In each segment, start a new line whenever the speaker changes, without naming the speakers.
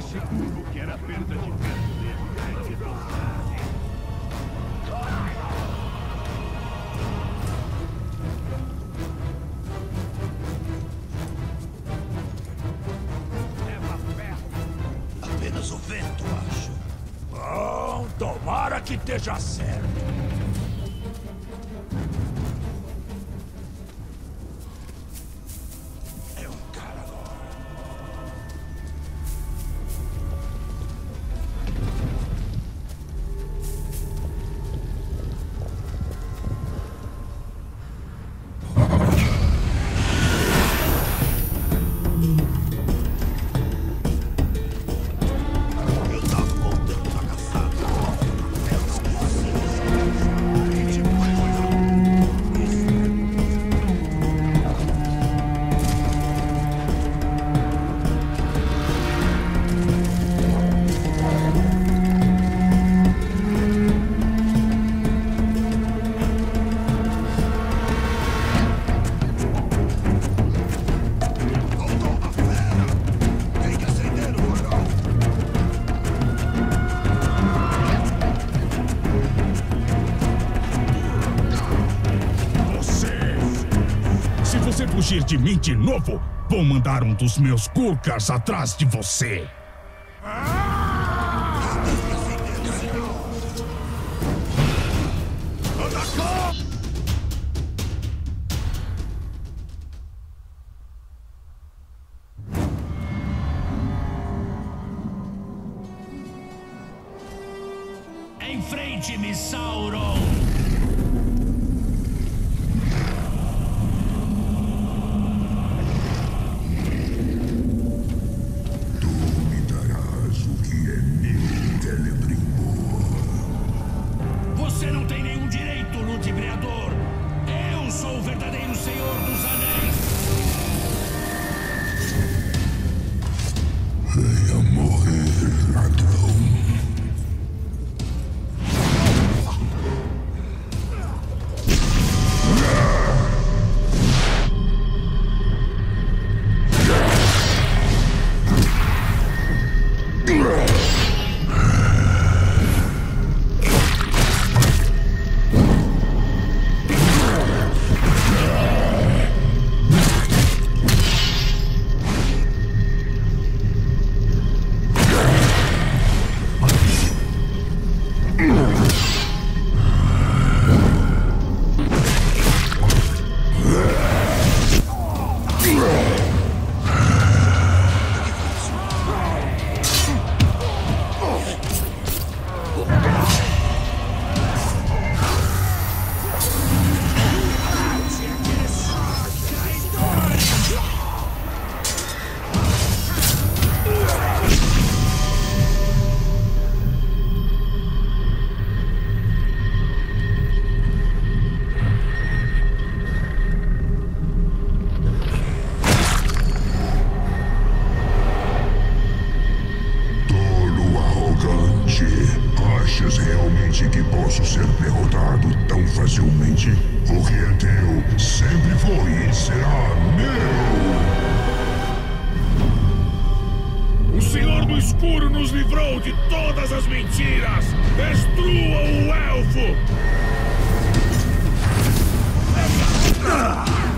seguro que era perda de tempo.
Apenas o vento, acho. Bom, tomara que esteja certo.
de novo, vou mandar um dos meus curcas atrás de você. Ah! destroyed. de todas as mentiras! Destrua o elfo! Ah!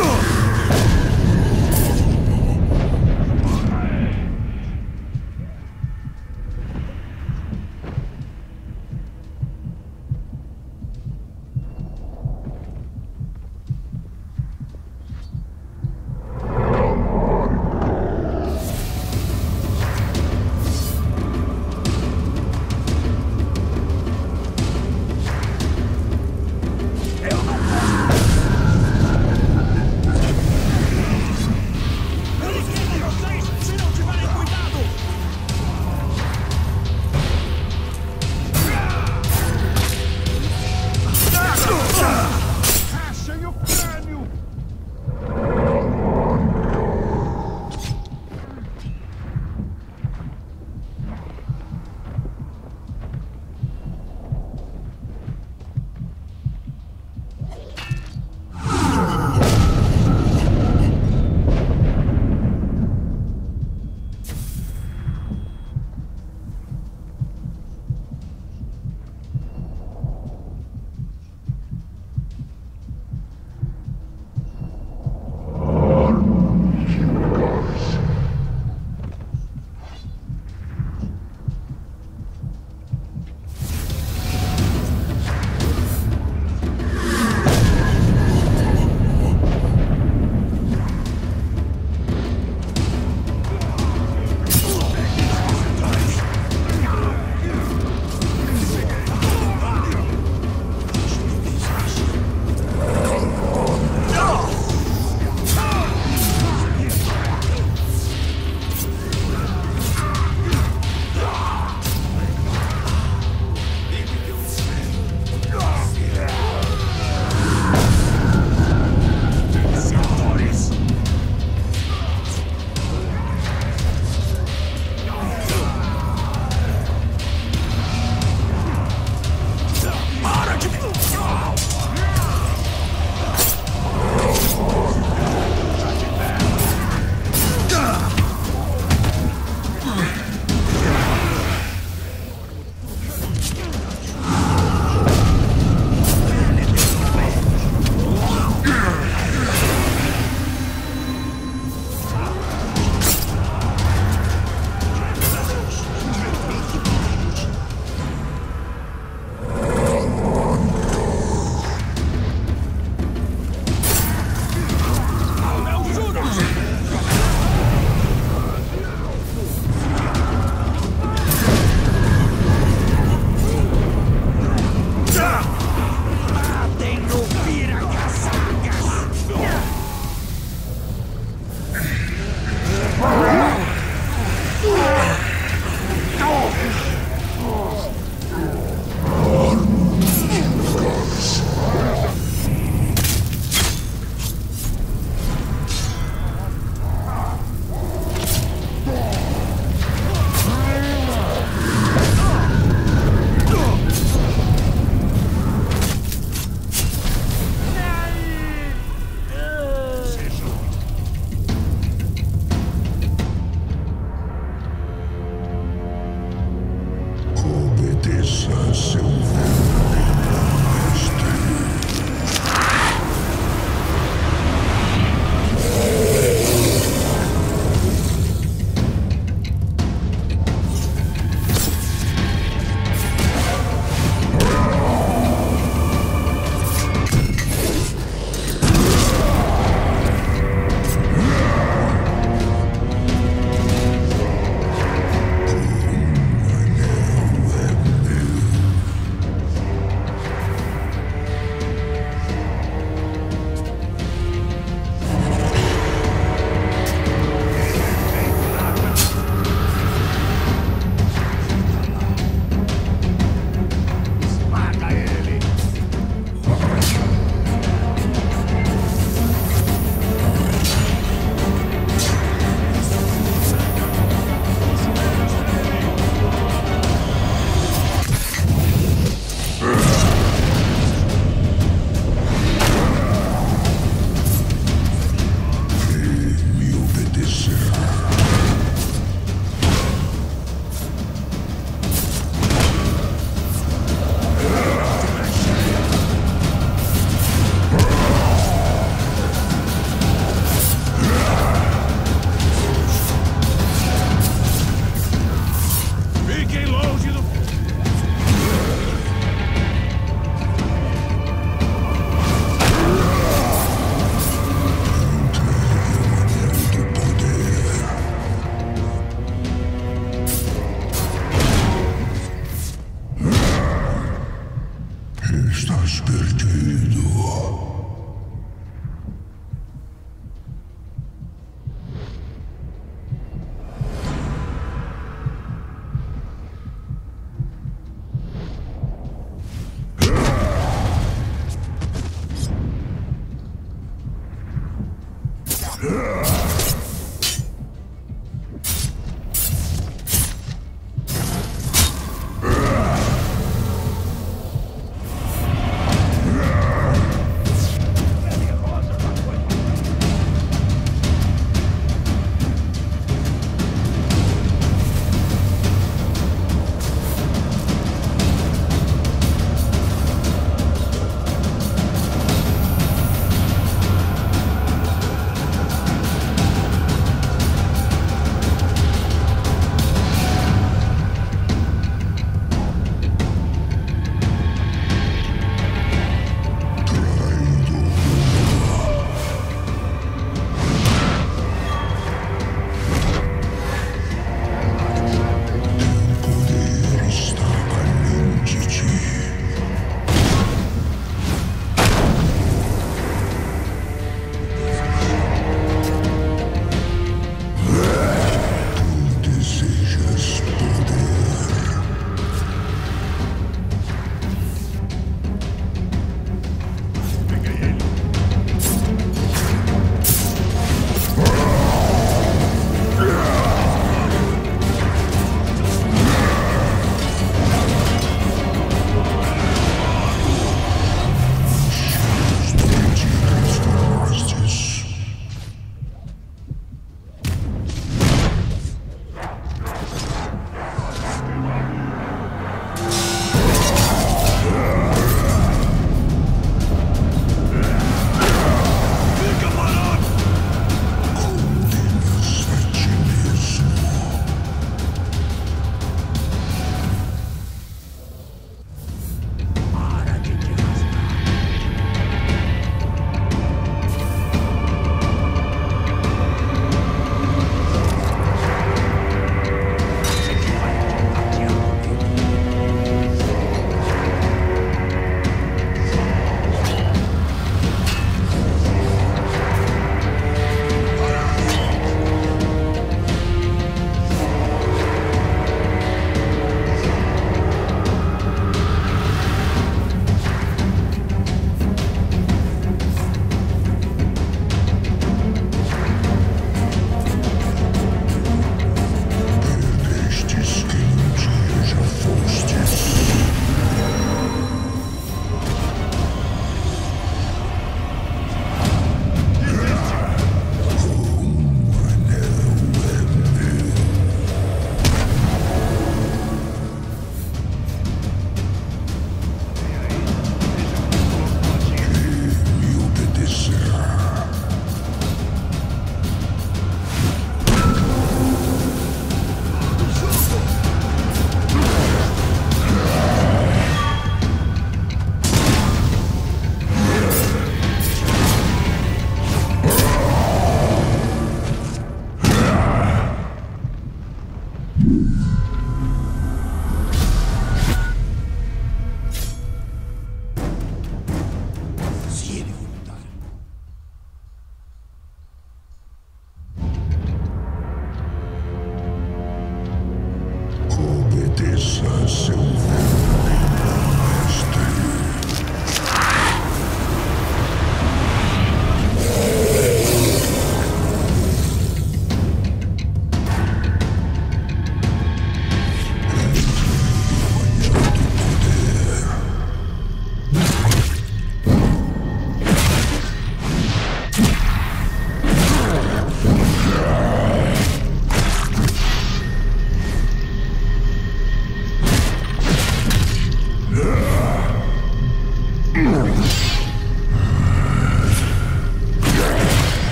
Ugh! prêmio.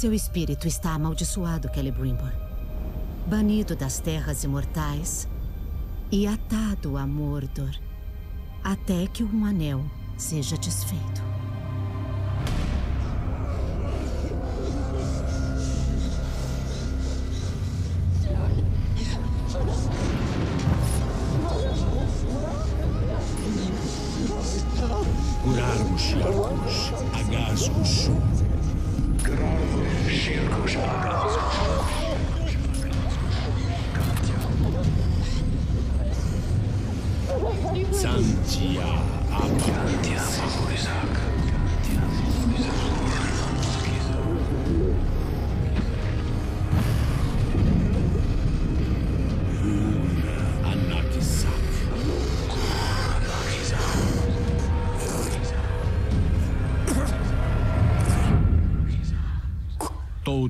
Seu espírito está amaldiçoado, Celebrimbor. Banido das terras imortais e atado a Mordor. Até que um anel seja desfeito.
Curarmos Shirkus, Agaskus. 三界啊，天地啊，菩萨。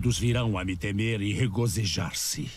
Todos virão a me temer e regozijar-se.